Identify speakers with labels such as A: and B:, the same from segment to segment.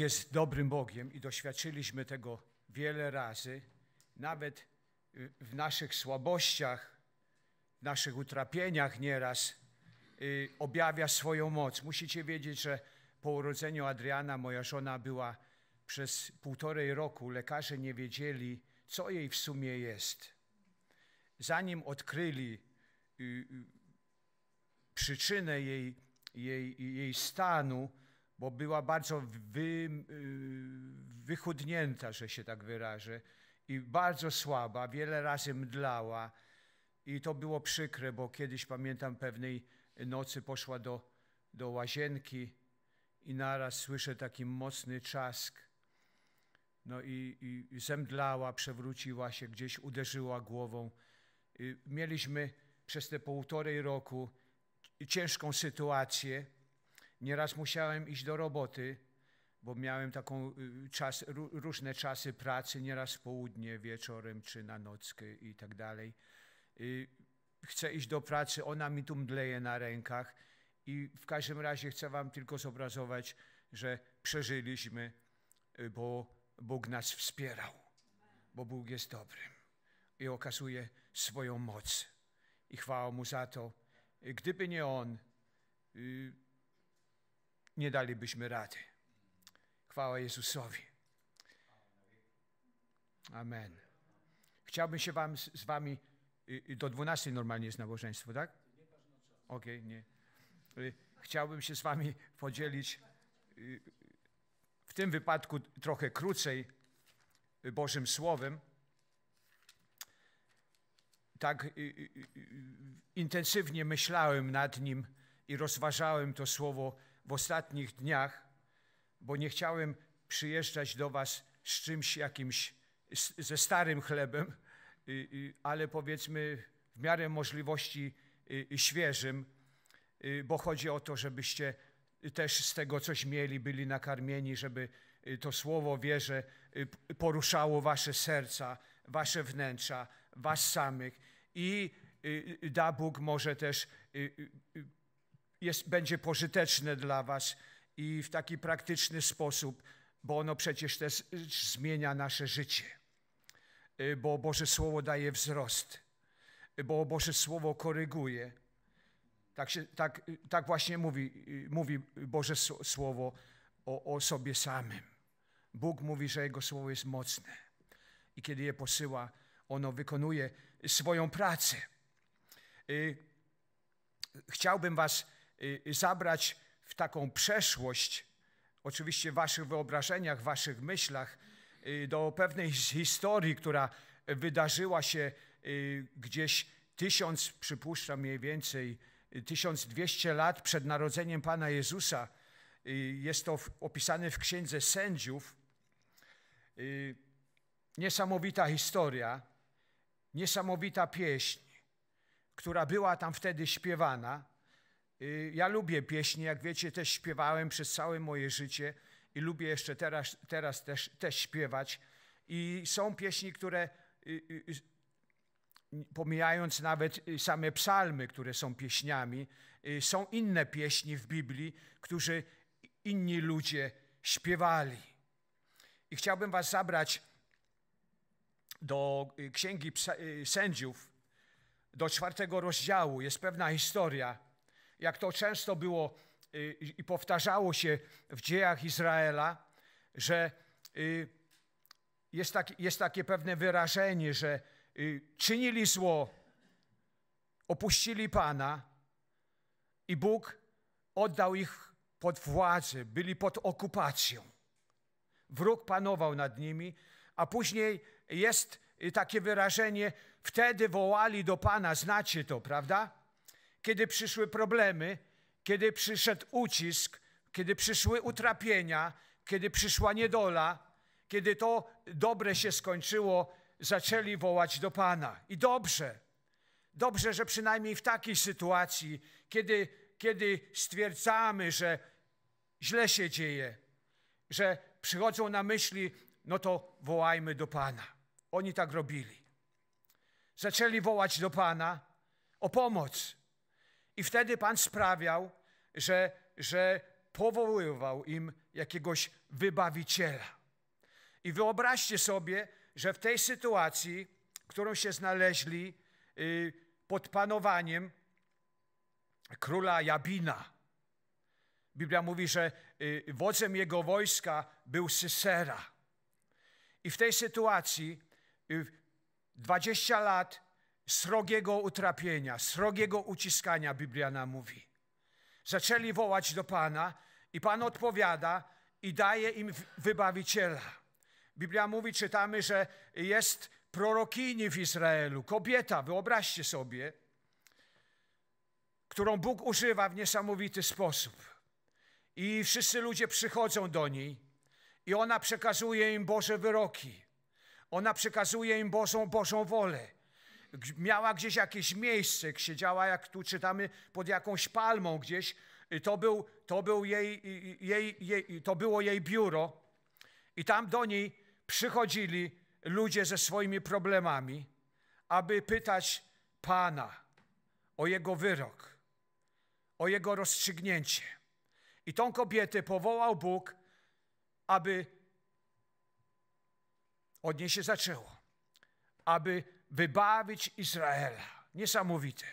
A: Jest dobrym Bogiem i doświadczyliśmy tego wiele razy, nawet w naszych słabościach, w naszych utrapieniach nieraz y, objawia swoją moc. Musicie wiedzieć, że po urodzeniu Adriana moja żona była przez półtorej roku, lekarze nie wiedzieli, co jej w sumie jest. Zanim odkryli y, y, przyczynę jej, jej, jej stanu, bo była bardzo wy, y, wychudnięta, że się tak wyrażę, i bardzo słaba, wiele razy mdlała. I to było przykre, bo kiedyś pamiętam pewnej nocy poszła do, do łazienki i naraz słyszę taki mocny trzask. No i, i zemdlała, przewróciła się, gdzieś uderzyła głową. I mieliśmy przez te półtorej roku ciężką sytuację. Nieraz musiałem iść do roboty, bo miałem taką y, czas, różne czasy pracy, nieraz w południe, wieczorem czy na nockę i tak dalej. Y, chcę iść do pracy, ona mi tu mdleje na rękach i w każdym razie chcę wam tylko zobrazować, że przeżyliśmy, y, bo Bóg nas wspierał, bo Bóg jest dobrym i okazuje swoją moc. I chwała Mu za to. Gdyby nie On, nie dalibyśmy rady. Chwała Jezusowi. Amen. Chciałbym się wam, z wami, do 12 normalnie jest nabożeństwo, tak? Okej, okay, nie. Y, chciałbym się z wami podzielić y, w tym wypadku trochę krócej Bożym Słowem. Tak intensywnie myślałem nad nim i rozważałem to słowo w ostatnich dniach bo nie chciałem przyjeżdżać do Was z czymś jakimś, ze starym chlebem, ale powiedzmy w miarę możliwości świeżym, bo chodzi o to, żebyście też z tego coś mieli, byli nakarmieni, żeby to słowo wierze poruszało Wasze serca, Wasze wnętrza, Was samych. I da Bóg może też jest, będzie pożyteczne dla Was i w taki praktyczny sposób, bo ono przecież też zmienia nasze życie. Y, bo Boże Słowo daje wzrost, y, bo Boże Słowo koryguje. Tak, się, tak, y, tak właśnie mówi, mówi Boże Słowo o, o sobie samym. Bóg mówi, że Jego Słowo jest mocne i kiedy je posyła, ono wykonuje swoją pracę. Chciałbym Was zabrać w taką przeszłość, oczywiście w waszych wyobrażeniach, waszych myślach, y, do pewnej historii, która wydarzyła się y, gdzieś tysiąc, przypuszczam mniej więcej, 1200 lat przed narodzeniem Pana Jezusa. Y, jest to opisane w Księdze Sędziów. Niesamowita historia, niesamowita pieśń, która była tam wtedy śpiewana. Y, ja lubię pieśni, jak wiecie, też śpiewałem przez całe moje życie i lubię jeszcze teraz, teraz też, też śpiewać. I są pieśni, które y, y, pomijając nawet same psalmy, które są pieśniami, są inne pieśni w Biblii, którzy inni ludzie śpiewali. I chciałbym was zabrać do Księgi Sędziów, do czwartego rozdziału. Jest pewna historia, jak to często było y, i powtarzało się w dziejach Izraela, że y, jest, tak, jest takie pewne wyrażenie, że y, czynili zło, opuścili Pana i Bóg oddał ich pod władzę, byli pod okupacją. Wróg panował nad nimi, a później jest takie wyrażenie, wtedy wołali do Pana, znacie to, prawda? Kiedy przyszły problemy, kiedy przyszedł ucisk, kiedy przyszły utrapienia, kiedy przyszła niedola, kiedy to dobre się skończyło, zaczęli wołać do Pana. I dobrze, dobrze, że przynajmniej w takiej sytuacji, kiedy, kiedy stwierdzamy, że źle się dzieje, że przychodzą na myśli, no to wołajmy do Pana. Oni tak robili. Zaczęli wołać do Pana o pomoc. I wtedy Pan sprawiał, że, że powoływał im jakiegoś wybawiciela. I wyobraźcie sobie, że w tej sytuacji, którą się znaleźli y, pod panowaniem króla Jabina, Biblia mówi, że y, wodzem jego wojska był Sysera. I w tej sytuacji 20 y, lat srogiego utrapienia, srogiego uciskania, Biblia nam mówi. Zaczęli wołać do Pana i Pan odpowiada i daje im wybawiciela. Biblia mówi, czytamy, że jest prorokini w Izraelu, kobieta, wyobraźcie sobie, którą Bóg używa w niesamowity sposób. I wszyscy ludzie przychodzą do niej i ona przekazuje im Boże wyroki. Ona przekazuje im Bożą, Bożą wolę. Miała gdzieś jakieś miejsce, siedziała, jak tu czytamy, pod jakąś palmą gdzieś. To, był, to, był jej, jej, jej, to było jej biuro. I tam do niej przychodzili ludzie ze swoimi problemami, aby pytać Pana o jego wyrok, o jego rozstrzygnięcie. I tą kobietę powołał Bóg, aby od niej się zaczęło, aby wybawić Izraela. Niesamowite.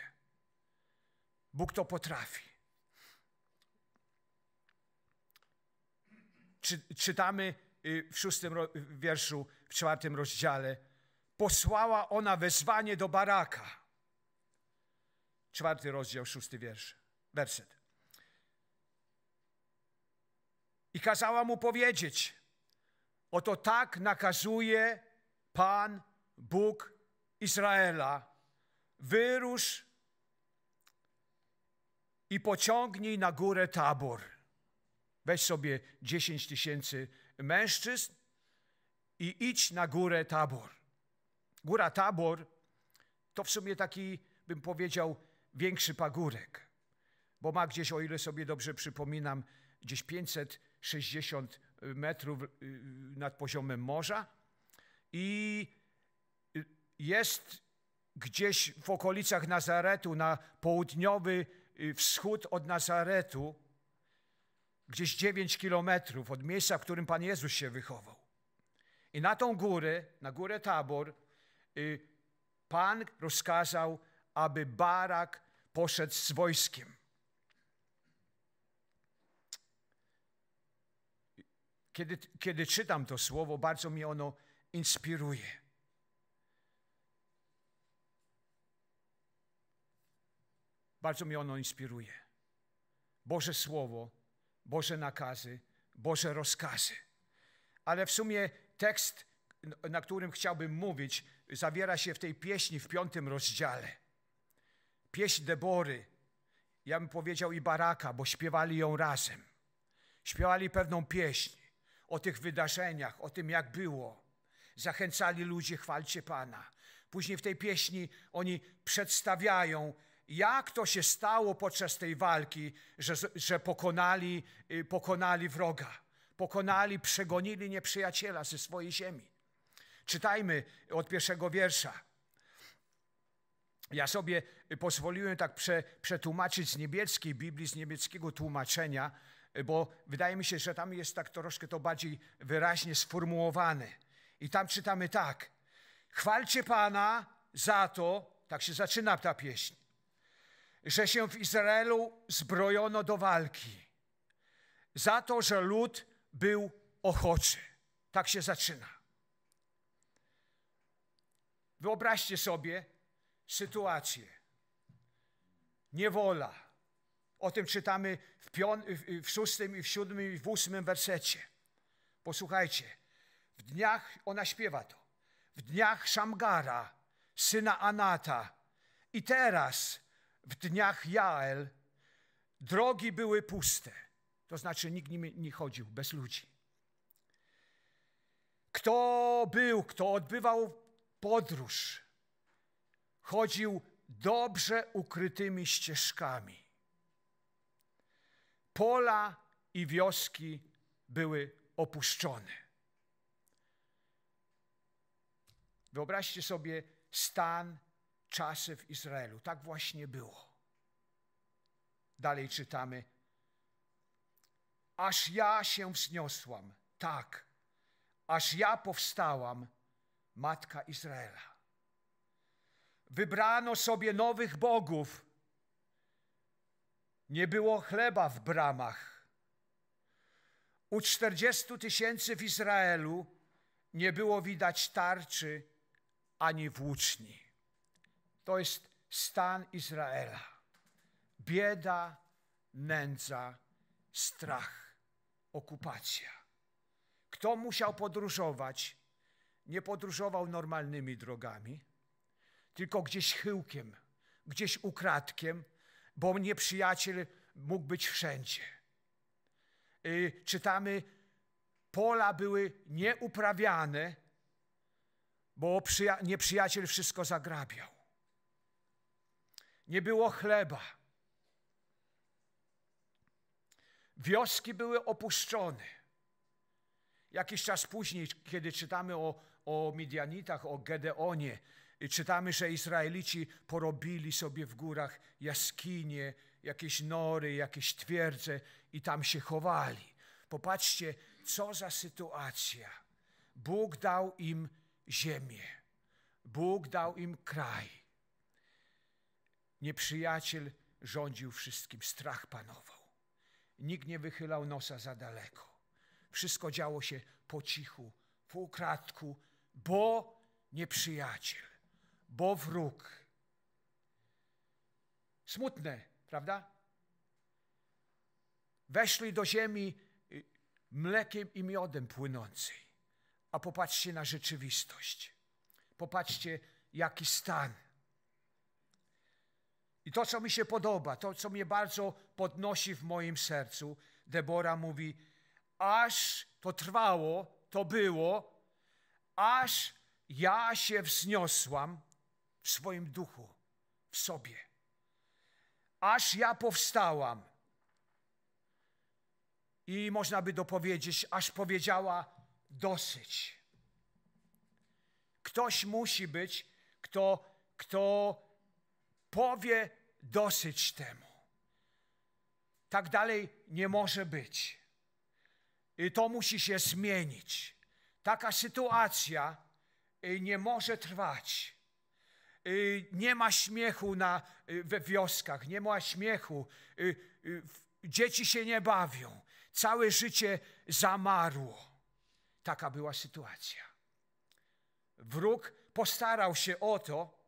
A: Bóg to potrafi. Czy, czytamy y, w szóstym wierszu, w czwartym rozdziale. Posłała ona wezwanie do Baraka. Czwarty rozdział, szósty wiersz, werset. i kazała mu powiedzieć: Oto tak nakazuje Pan Bóg Izraela: wyrusz i pociągnij na górę tabor. Weź sobie dziesięć tysięcy mężczyzn i idź na górę tabor. Góra tabor to w sumie taki, bym powiedział, większy pagórek, bo ma gdzieś, o ile sobie dobrze przypominam, gdzieś 500 60 metrów y, nad poziomem morza i jest gdzieś w okolicach Nazaretu, na południowy y, wschód od Nazaretu, gdzieś 9 kilometrów od miejsca, w którym Pan Jezus się wychował. I na tą górę, na górę Tabor, y, Pan rozkazał, aby Barak poszedł z wojskiem. Kiedy, kiedy czytam to słowo, bardzo mnie ono inspiruje. Bardzo mnie ono inspiruje. Boże Słowo, Boże nakazy, Boże rozkazy. Ale w sumie tekst, na którym chciałbym mówić, zawiera się w tej pieśni w piątym rozdziale. Pieśń Debory, ja bym powiedział i Baraka, bo śpiewali ją razem. Śpiewali pewną pieśń o tych wydarzeniach, o tym jak było. Zachęcali ludzi, chwalcie Pana. Później w tej pieśni oni przedstawiają, jak to się stało podczas tej walki, że, że pokonali, y, pokonali wroga, pokonali, przegonili nieprzyjaciela ze swojej ziemi. Czytajmy od pierwszego wiersza. Ja sobie pozwoliłem tak prze, przetłumaczyć z niemieckiej Biblii, z niemieckiego tłumaczenia, bo wydaje mi się, że tam jest tak troszkę to bardziej wyraźnie sformułowane. I tam czytamy tak. Chwalcie Pana za to, tak się zaczyna ta pieśń, że się w Izraelu zbrojono do walki. Za to, że lud był ochoczy. Tak się zaczyna. Wyobraźcie sobie sytuację. Niewola. O tym czytamy w, pion, w szóstym, i w siódmym, i w ósmym wersecie. Posłuchajcie. W dniach, ona śpiewa to, w dniach Szamgara, syna Anata i teraz w dniach Jael drogi były puste. To znaczy nikt nie, chodził, bez ludzi. Kto był, kto odbywał podróż, chodził dobrze ukrytymi ścieżkami Pola i wioski były opuszczone. Wyobraźcie sobie stan, czasy w Izraelu. Tak właśnie było. Dalej czytamy. aż ja się wzniosłam, tak, aż ja powstałam, matka Izraela. Wybrano sobie nowych bogów. Nie było chleba w bramach. U czterdziestu tysięcy w Izraelu nie było widać tarczy ani włóczni. To jest stan Izraela. Bieda, nędza, strach, okupacja. Kto musiał podróżować, nie podróżował normalnymi drogami, tylko gdzieś chyłkiem, gdzieś ukradkiem, bo nieprzyjaciel mógł być wszędzie. Y, czytamy, pola były nieuprawiane, bo nieprzyjaciel wszystko zagrabiał. Nie było chleba. Wioski były opuszczone. Jakiś czas później, kiedy czytamy o, o Midianitach, o Gedeonie, czytamy, że Izraelici porobili sobie w górach jaskinie, jakieś nory, jakieś twierdze i tam się chowali. Popatrzcie, co za sytuacja. Bóg dał im ziemię. Bóg dał im kraj. Nieprzyjaciel rządził wszystkim, strach panował. Nikt nie wychylał nosa za daleko. Wszystko działo się po cichu, po ukradku, bo nieprzyjaciel, bo wróg. Smutne, prawda? Weszli do ziemi y, mlekiem i miodem płynącej. A popatrzcie na rzeczywistość. Popatrzcie, jaki stan. I to, co mi się podoba, to, co mnie bardzo podnosi w moim sercu, Debora mówi, aż to trwało, to było, aż ja się wzniosłam w swoim duchu, w sobie. Aż ja powstałam. I można by dopowiedzieć, aż powiedziała dosyć. Ktoś musi być, kto, kto powie dosyć temu. Tak dalej nie może być. I to musi się zmienić. Taka sytuacja y, nie może trwać. Y, nie ma śmiechu na, y, we wioskach, nie ma śmiechu. Dzieci się nie bawią. Całe życie zamarło. Taka była sytuacja. Wróg postarał się o to,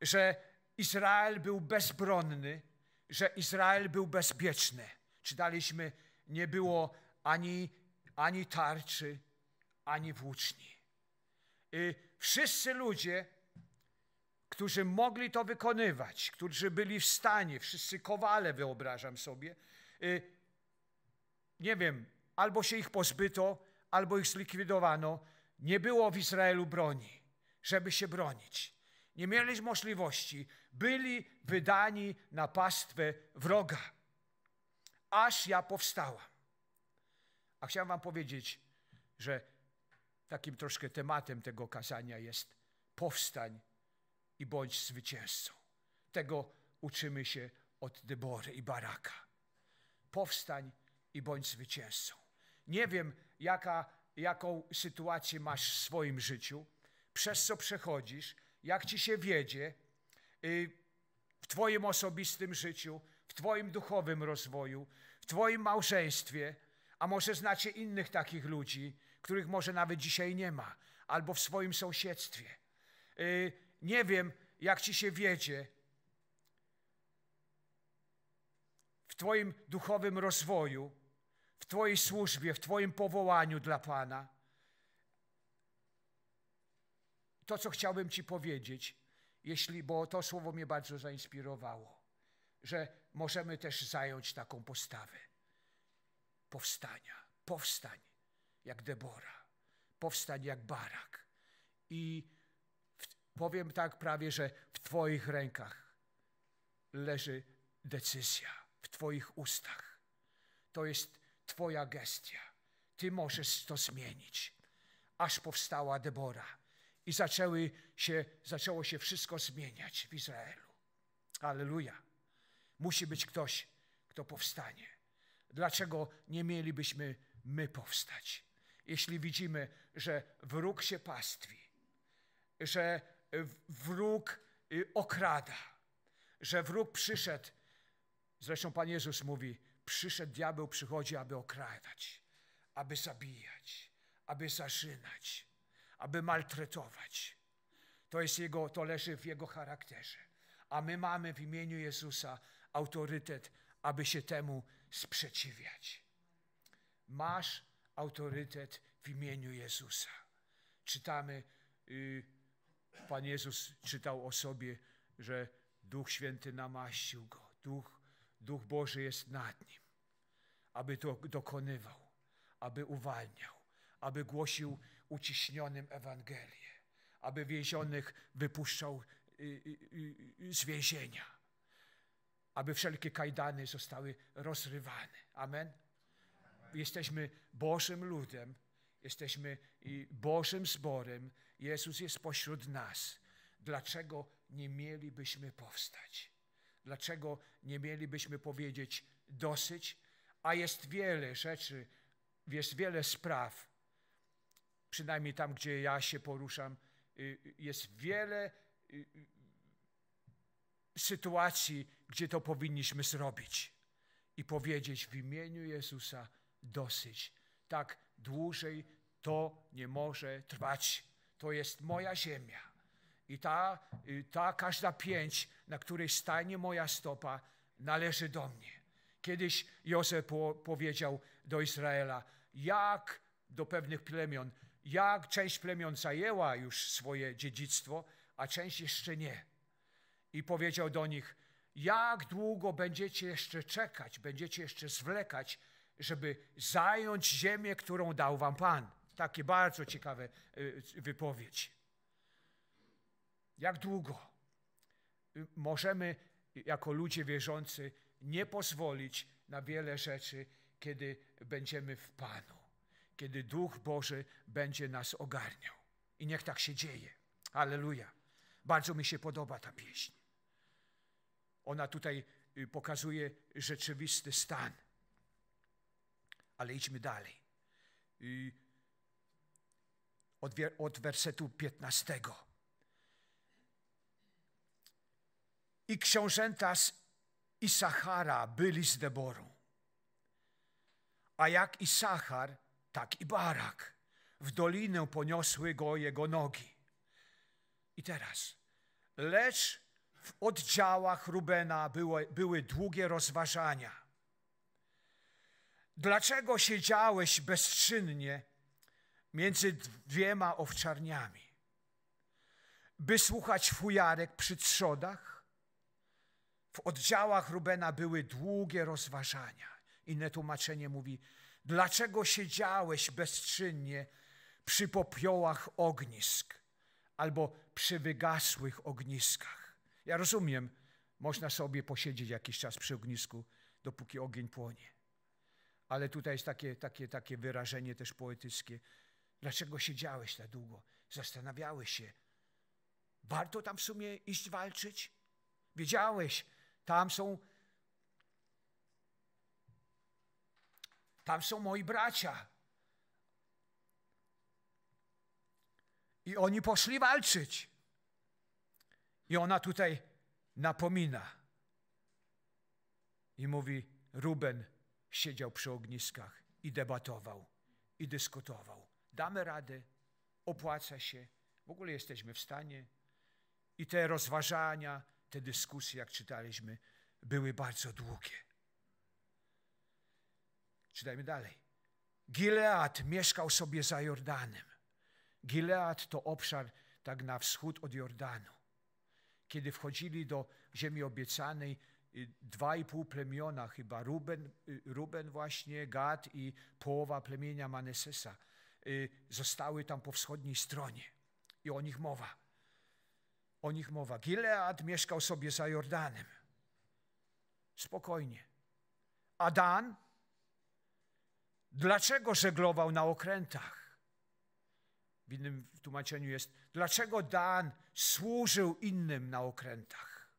A: że Izrael był bezbronny, że Izrael był bezpieczny. Czytaliśmy, nie było ani, ani tarczy, ani włóczni. I wszyscy ludzie, którzy mogli to wykonywać, którzy byli w stanie, wszyscy kowale wyobrażam sobie, nie wiem, albo się ich pozbyto, albo ich zlikwidowano. Nie było w Izraelu broni, żeby się bronić. Nie mieli możliwości. Byli wydani na pastwę wroga. Aż ja powstałam. A chciałem wam powiedzieć, że takim troszkę tematem tego kazania jest powstań i bądź zwycięzcą. Tego uczymy się od Debory i Baraka. Powstań i bądź zwycięzcą. Nie wiem, jaka, jaką sytuację masz w swoim życiu, przez co przechodzisz, jak ci się wiedzie y, w Twoim osobistym życiu, w Twoim duchowym rozwoju, w Twoim małżeństwie, a może znacie innych takich ludzi, których może nawet dzisiaj nie ma, albo w swoim sąsiedztwie. Y, nie wiem, jak ci się wiedzie w Twoim duchowym rozwoju, w Twojej służbie, w Twoim powołaniu dla Pana. To, co chciałbym Ci powiedzieć, jeśli, bo to słowo mnie bardzo zainspirowało, że możemy też zająć taką postawę powstania. Powstań jak Debora, powstań jak Barak. I w, powiem tak prawie, że w Twoich rękach leży decyzja, w Twoich ustach. To jest Twoja gestia. Ty możesz to zmienić. Aż powstała Debora i zaczęły się, zaczęło się wszystko zmieniać w Izraelu. Aleluja. Musi być ktoś, kto powstanie. Dlaczego nie mielibyśmy my powstać? Jeśli widzimy, że wróg się pastwi, że wróg y, okrada, że wróg przyszedł, zresztą Pan Jezus mówi, przyszedł diabeł, przychodzi, aby okradać, aby zabijać, aby zażynać, aby maltretować. To jest jego, to leży w jego charakterze. A my mamy w imieniu Jezusa autorytet, aby się temu sprzeciwiać. Masz autorytet w imieniu Jezusa. Czytamy, y, Pan Jezus czytał o sobie, że Duch Święty namaścił go, Duch, Duch Boży jest nad nim, aby to dokonywał, aby uwalniał, aby głosił uciśnionym Ewangelię, aby więzionych wypuszczał y, y, z więzienia aby wszelkie kajdany zostały rozrywane. Amen. Jesteśmy Bożym ludem, jesteśmy Bożym zborem. Jezus jest pośród nas. Dlaczego nie mielibyśmy powstać? Dlaczego nie mielibyśmy powiedzieć dosyć? A jest wiele rzeczy, jest wiele spraw, przynajmniej tam, gdzie ja się poruszam, y, jest wiele y, sytuacji, gdzie to powinniśmy zrobić i powiedzieć w imieniu Jezusa dosyć. Tak dłużej to nie może trwać. To jest moja ziemia. I ta, y, ta każda pięć, na której stanie moja stopa, należy do mnie. Kiedyś Józef po, powiedział do Izraela, jak do pewnych plemion, jak część plemion zajęła już swoje dziedzictwo, a część jeszcze nie i powiedział do nich: Jak długo będziecie jeszcze czekać, będziecie jeszcze zwlekać, żeby zająć ziemię, którą dał wam Pan? Takie bardzo ciekawe y, wypowiedź. Jak długo y, możemy, jako ludzie wierzący, nie pozwolić na wiele rzeczy, kiedy będziemy w Panu, kiedy Duch Boży będzie nas ogarniał. I niech tak się dzieje. Aleluja. Bardzo mi się podoba ta pieśń. Ona tutaj y, pokazuje rzeczywisty stan. Ale idźmy dalej. Y, od, od wersetu 15. I książęta z Isachara byli z Deborą. A jak Isachar, tak i Barak. W dolinę poniosły go jego nogi. I teraz, lecz w oddziałach Rubena były, były długie rozważania. Dlaczego siedziałeś bezczynnie między dwiema owczarniami? By słuchać fujarek przy trzodach? W oddziałach Rubena były długie rozważania. Inne tłumaczenie mówi, dlaczego siedziałeś bezczynnie przy popiołach ognisk albo przy wygasłych ogniskach? Ja rozumiem, można sobie posiedzieć jakiś czas przy ognisku, dopóki ogień płonie. Ale tutaj jest takie, takie, takie wyrażenie też poetyckie. Dlaczego siedziałeś tak długo? Zastanawiałeś się. Warto tam w sumie iść walczyć? Wiedziałeś, tam są tam są moi bracia. I oni poszli walczyć. I ona tutaj napomina i mówi: Ruben siedział przy ogniskach i debatował, i dyskutował. Damy radę, opłaca się, w ogóle jesteśmy w stanie. I te rozważania, te dyskusje, jak czytaliśmy, były bardzo długie. Czytajmy dalej. Gilead mieszkał sobie za Jordanem. Gilead to obszar tak na wschód od Jordanu kiedy wchodzili do ziemi obiecanej, y, dwa i pół plemiona chyba, Ruben, y, Ruben właśnie, Gad i połowa plemienia Manesesa, y, zostały tam po wschodniej stronie. I o nich mowa. O nich mowa. Gilead mieszkał sobie za Jordanem. Spokojnie. A Dan? Dlaczego żeglował na okrętach? W innym tłumaczeniu jest, dlaczego Dan służył innym na okrętach.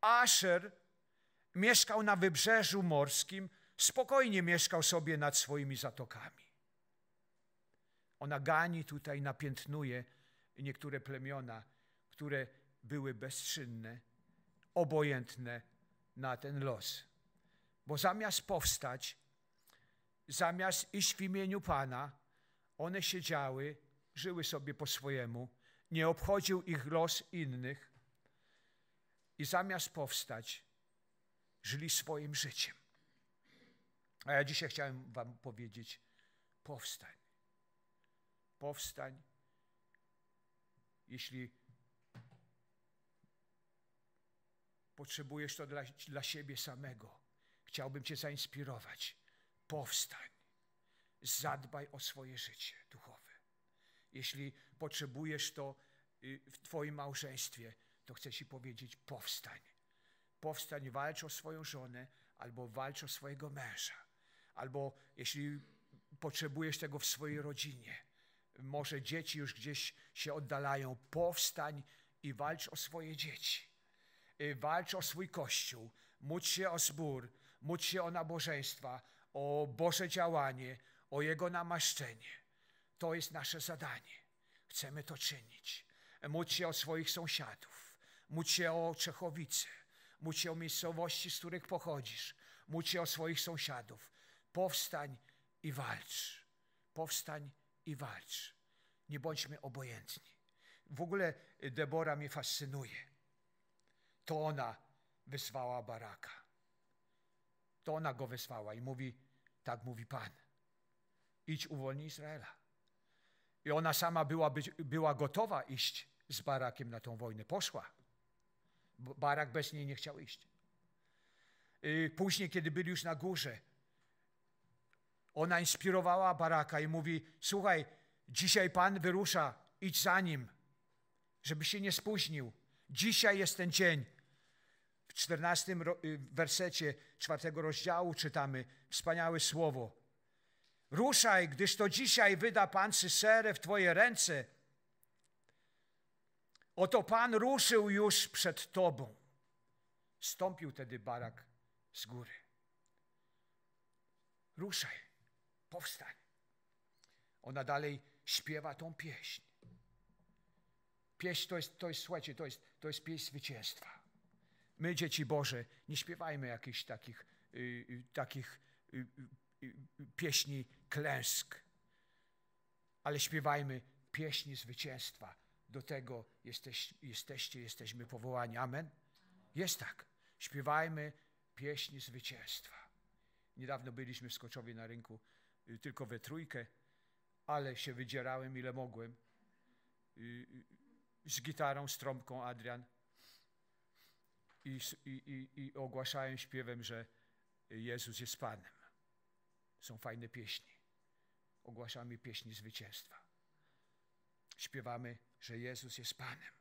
A: Asher mieszkał na wybrzeżu morskim, spokojnie mieszkał sobie nad swoimi zatokami. Ona gani tutaj, napiętnuje niektóre plemiona, które były bezczynne, obojętne na ten los. Bo zamiast powstać, zamiast iść w imieniu Pana, one siedziały, żyły sobie po swojemu, nie obchodził ich los innych i zamiast powstać, żyli swoim życiem. A ja dzisiaj chciałem Wam powiedzieć: powstań. Powstań, jeśli potrzebujesz to dla, dla siebie samego. Chciałbym Cię zainspirować. Powstań. Zadbaj o swoje życie duchowe. Jeśli potrzebujesz to y, w Twoim małżeństwie, to chcę Ci powiedzieć: powstań. Powstań, walcz o swoją żonę, albo walcz o swojego męża. Albo jeśli potrzebujesz tego w swojej rodzinie, może dzieci już gdzieś się oddalają, powstań i walcz o swoje dzieci. Y, walcz o swój kościół, módl się o zbór, módl się o nabożeństwa, o Boże działanie, o Jego namaszczenie. To jest nasze zadanie. Chcemy to czynić. Módl się o swoich sąsiadów, módl się o Czechowice, módl się o miejscowości, z których pochodzisz, módl się o swoich sąsiadów. Powstań i walcz. Powstań i walcz. Nie bądźmy obojętni. W ogóle Debora mnie fascynuje. To ona wysłała Baraka. To ona go wysłała i mówi, tak mówi Pan. Idź uwolnij Izraela. I ona sama była, była gotowa iść z Barakiem na tą wojnę. Poszła. Barak bez niej nie chciał iść. Później, kiedy byli już na górze, ona inspirowała Baraka i mówi: Słuchaj, dzisiaj Pan wyrusza, idź za nim, żeby się nie spóźnił. Dzisiaj jest ten dzień. W czternastym y, wersecie czwartego rozdziału czytamy wspaniałe słowo. Ruszaj, gdyż to dzisiaj wyda Pan Syserę w Twoje ręce. Oto Pan ruszył już przed Tobą. Stąpił wtedy Barak z góry. Ruszaj, powstań. Ona dalej śpiewa tą pieśń. Pieśń to jest, to jest słuchajcie, to jest, to jest pieśń zwycięstwa. My, dzieci Boże, nie śpiewajmy jakichś takich, yy, takich yy, yy, pieśni klęsk, ale śpiewajmy pieśni zwycięstwa. Do tego jesteś, jesteście, jesteśmy powołani. Amen? Jest tak. Śpiewajmy pieśni zwycięstwa. Niedawno byliśmy w Skoczowie na rynku y, tylko we trójkę, ale się wydzierałem ile mogłem. Y, y, z gitarą, z trąbką Adrian. I, i, i ogłaszałem śpiewem, że Jezus jest Panem. Są fajne pieśni. Ogłaszamy pieśni zwycięstwa. Śpiewamy, że Jezus jest Panem.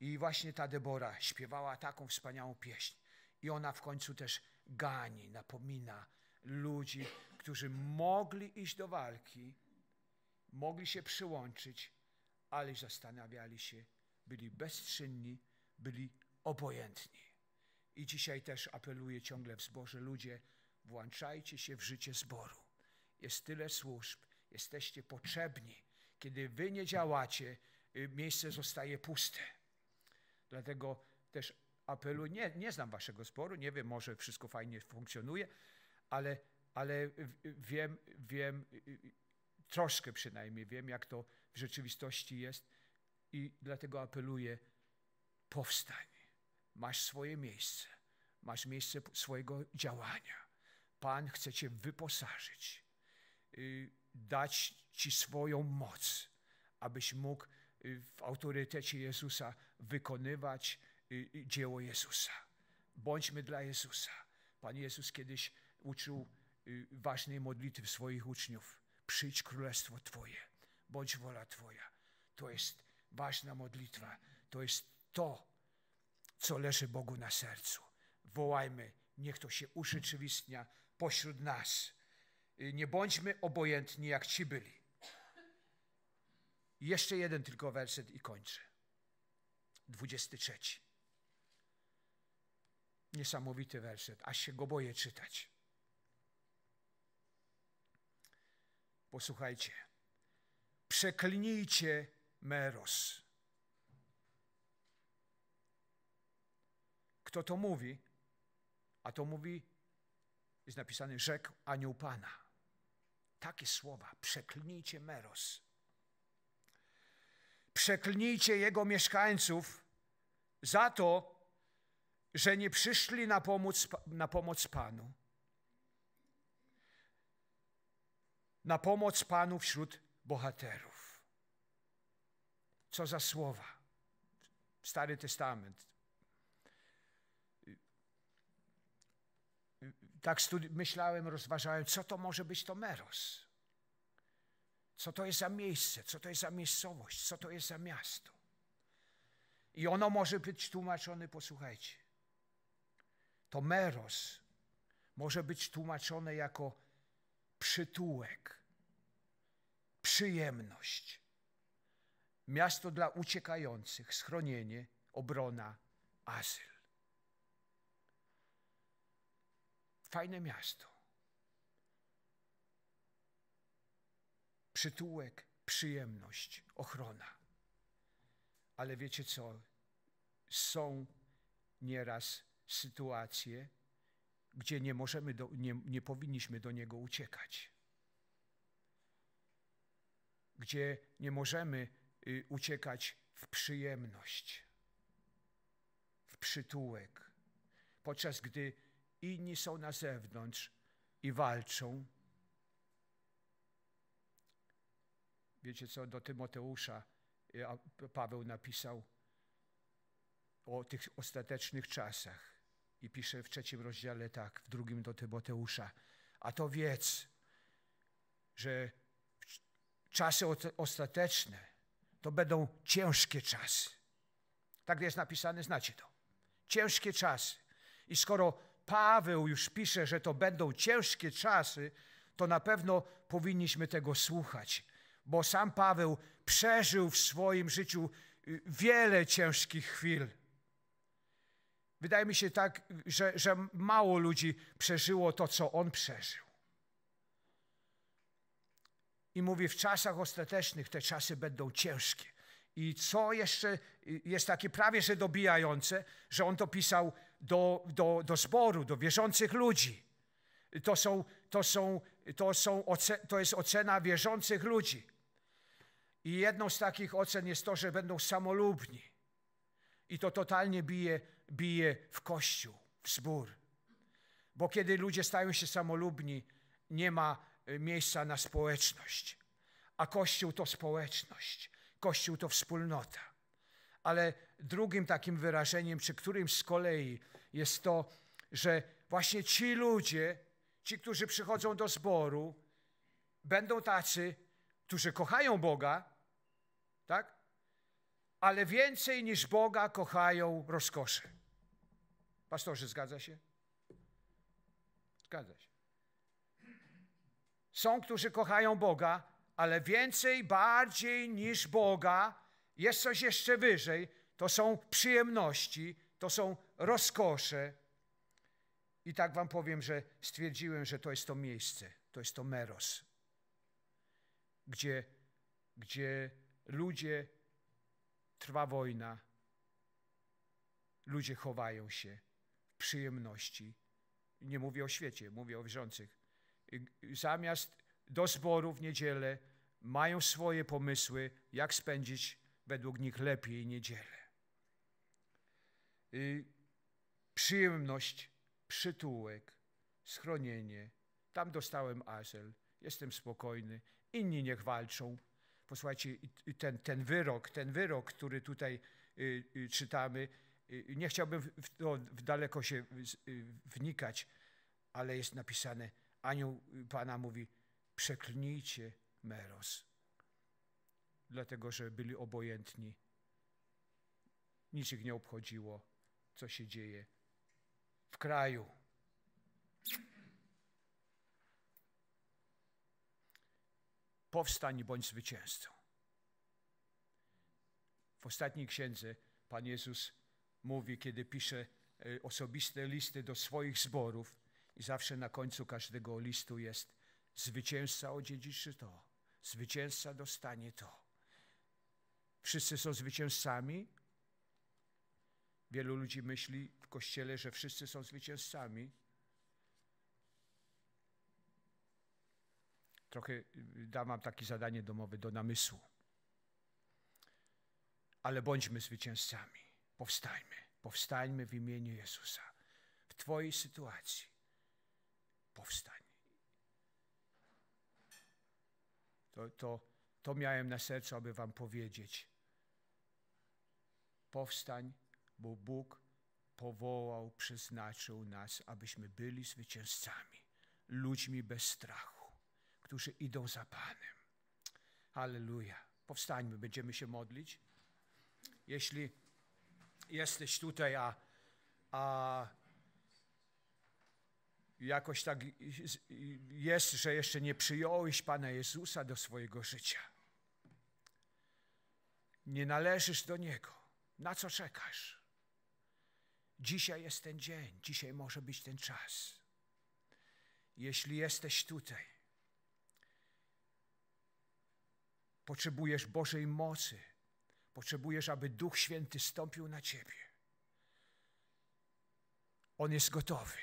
A: I właśnie ta Debora śpiewała taką wspaniałą pieśń. I ona w końcu też gani, napomina ludzi, którzy mogli iść do walki, mogli się przyłączyć, ale zastanawiali się, byli bezczynni, byli obojętni. I dzisiaj też apeluję ciągle w zborze, ludzie, włączajcie się w życie zboru. Jest tyle służb, jesteście potrzebni. Kiedy wy nie działacie, y, miejsce zostaje puste. Dlatego też apeluję, nie, nie znam waszego zboru, nie wiem, może wszystko fajnie funkcjonuje, ale, ale wiem, wiem, y, y, troszkę przynajmniej wiem, jak to w rzeczywistości jest i dlatego apeluję, powstań. Masz swoje miejsce, masz miejsce swojego działania. Pan chce Cię wyposażyć, y, dać Ci swoją moc, abyś mógł w autorytecie Jezusa wykonywać dzieło Jezusa. Bądźmy dla Jezusa. Pan Jezus kiedyś uczył ważnej modlitwy swoich uczniów. Przyjdź królestwo Twoje, bądź wola Twoja. To jest ważna modlitwa. To jest to, co leży Bogu na sercu. Wołajmy, niech to się urzeczywistnia pośród nas. Nie bądźmy obojętni, jak ci byli. Jeszcze jeden tylko werset i kończę. 23. Niesamowity werset, aż się go boję czytać. Posłuchajcie. Przeklnijcie Meros. Kto to mówi? A to mówi, jest napisane, rzekł anioł Pana. Takie słowa. Przeklnijcie Meros. Przeklnijcie jego mieszkańców za to, że nie przyszli na pomoc, na pomoc Panu. Na pomoc Panu wśród bohaterów. Co za słowa. Stary Testament. Tak myślałem, rozważałem, co to może być to Meros. Co to jest za miejsce, co to jest za miejscowość, co to jest za miasto. I ono może być tłumaczone, posłuchajcie. To Meros może być tłumaczone jako przytułek, przyjemność, miasto dla uciekających, schronienie, obrona, azyl. Fajne miasto. Przytułek, przyjemność, ochrona. Ale wiecie co? Są nieraz sytuacje, gdzie nie możemy, do, nie, nie powinniśmy do niego uciekać. Gdzie nie możemy y, uciekać w przyjemność, w przytułek, podczas gdy inni są na zewnątrz i walczą. Wiecie co, do Tymoteusza y, Paweł napisał o tych ostatecznych czasach i pisze w trzecim rozdziale tak, w drugim do Tymoteusza. A to wiedz, że czasy ostateczne to będą ciężkie czasy. Tak jest napisane, znacie to. Ciężkie czasy. I skoro Paweł już pisze, że to będą ciężkie czasy, to na pewno powinniśmy tego słuchać, bo sam Paweł przeżył w swoim życiu y, wiele ciężkich chwil. Wydaje mi się tak, że, że mało ludzi przeżyło to, co on przeżył. I mówi, w czasach ostatecznych te czasy będą ciężkie. I co jeszcze jest takie prawie że dobijające, że on to pisał do, do, do zboru, do wierzących ludzi. To, są, to, są, to, są, to jest ocena wierzących ludzi. I jedną z takich ocen jest to, że będą samolubni. I to totalnie bije, bije w kościół, w zbór. Bo kiedy ludzie stają się samolubni, nie ma e, miejsca na społeczność. A kościół to społeczność, kościół to wspólnota. Ale drugim takim wyrażeniem, czy którymś z kolei, jest to, że właśnie ci ludzie, ci, którzy przychodzą do zboru, będą tacy, którzy kochają Boga, tak? ale więcej niż Boga kochają rozkosze. Pastorze, zgadza się? Zgadza się. Są, którzy kochają Boga, ale więcej, bardziej niż Boga, jest coś jeszcze wyżej. To są przyjemności, to są rozkosze. I tak wam powiem, że stwierdziłem, że to jest to miejsce, to jest to Meros, gdzie, gdzie ludzie trwa wojna, ludzie chowają się w przyjemności. Nie mówię o świecie, mówię o wierzących. Zamiast do zboru w niedzielę mają swoje pomysły, jak spędzić według nich lepiej niedzielę. Przyjemność, przytułek, schronienie. Tam dostałem azyl, jestem spokojny, inni niech walczą, Posłuchajcie, ten, ten wyrok, ten wyrok, który tutaj y, y, czytamy, y, nie chciałbym w, to, w daleko się wnikać, ale jest napisane, anioł Pana mówi, przeklnijcie Meros, dlatego, że byli obojętni. Nic ich nie obchodziło, co się dzieje w kraju. powstań bądź zwycięzcą. W ostatniej księdze Pan Jezus mówi, kiedy pisze e, osobiste listy do swoich zborów i zawsze na końcu każdego listu jest zwycięzca odziedziczy to, zwycięzca dostanie to. Wszyscy są zwycięzcami. Wielu ludzi myśli w kościele, że wszyscy są zwycięzcami. Trochę y, dam takie zadanie domowe do namysłu. Ale bądźmy zwycięzcami. Powstajmy. Powstańmy w imieniu Jezusa. W Twojej sytuacji. Powstań. To, to, to miałem na sercu, aby Wam powiedzieć. Powstań, bo Bóg powołał, przeznaczył nas, abyśmy byli zwycięzcami, ludźmi bez strachu, którzy idą za Panem. Halleluja. Powstańmy, będziemy się modlić. Jeśli jesteś tutaj, a, a jakoś tak jest, że jeszcze nie przyjąłeś Pana Jezusa do swojego życia, nie należysz do Niego, na co czekasz? Dzisiaj jest ten dzień, dzisiaj może być ten czas. Jeśli jesteś tutaj, potrzebujesz Bożej mocy, Potrzebujesz, aby Duch Święty stąpił na ciebie. On jest gotowy.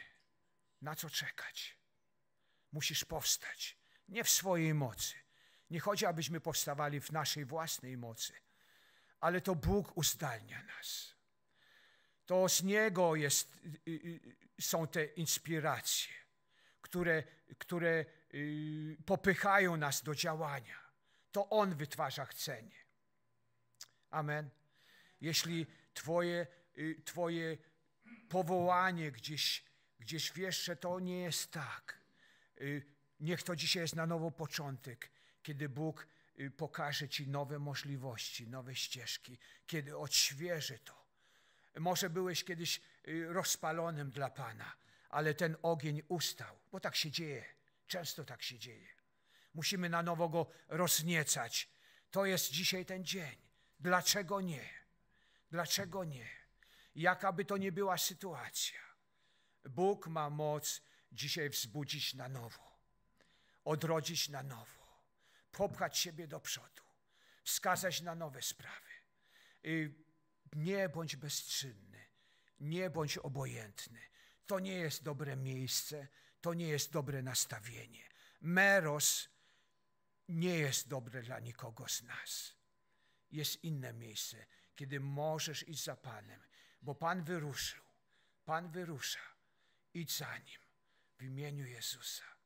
A: Na co czekać? Musisz powstać. Nie w swojej mocy. Nie chodzi, abyśmy powstawali w naszej własnej mocy, ale to Bóg uzdalnia nas. To z Niego jest, y, y, y, są te inspiracje, które, które popychają nas do działania. To On wytwarza chcenie. Amen. Jeśli Twoje, twoje powołanie gdzieś, gdzieś wiesz, że to nie jest tak, niech to dzisiaj jest na nowo początek, kiedy Bóg pokaże Ci nowe możliwości, nowe ścieżki, kiedy odświeży to. Może byłeś kiedyś rozpalonym dla Pana, ale ten ogień ustał, bo tak się dzieje. Często tak się dzieje. Musimy na nowo go rozniecać. To jest dzisiaj ten dzień. Dlaczego nie? Dlaczego nie? Jaka by to nie była sytuacja, Bóg ma moc dzisiaj wzbudzić na nowo, odrodzić na nowo, popchać siebie do przodu, wskazać na nowe sprawy. Nie bądź bezczynny, nie bądź obojętny. To nie jest dobre miejsce, to nie jest dobre nastawienie. Meros nie jest dobre dla nikogo z nas jest inne miejsce, kiedy możesz iść za Panem, bo Pan wyruszył. Pan wyrusza. Idź za Nim w imieniu Jezusa.